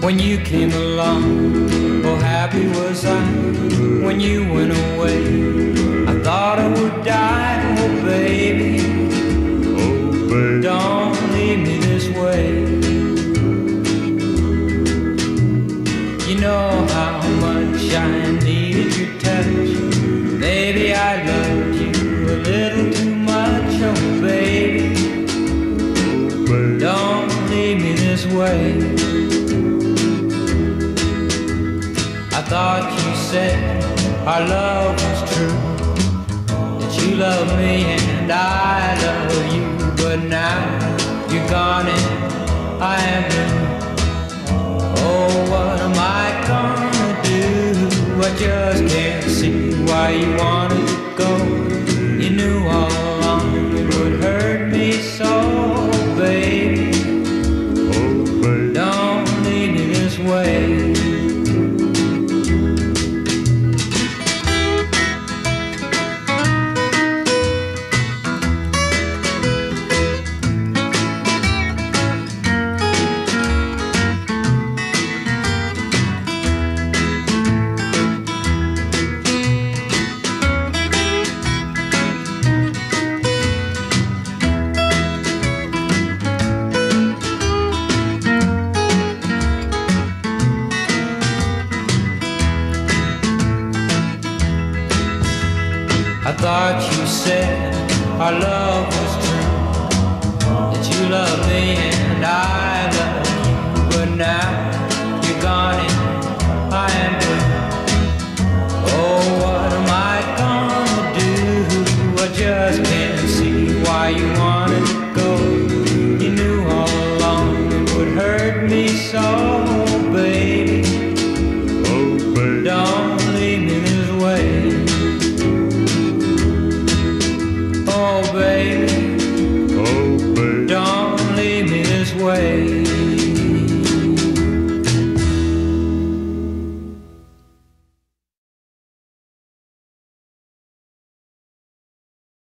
when you came along. Oh, happy was I when you went away. I thought I would die, oh baby. Oh, baby. Don't leave me this way. You know how much I needed your touch. Maybe I loved you a little too much, oh baby. Oh, baby. Don't leave me this way. Thought you said our love was true. That you love me and I love you. But now you're gone and I am blue. Oh, what am I gonna do? I just can't see why you wanted to go. You knew all along it would hurt me so, baby. Oh, baby. Don't leave me this way. I thought you said our love was true.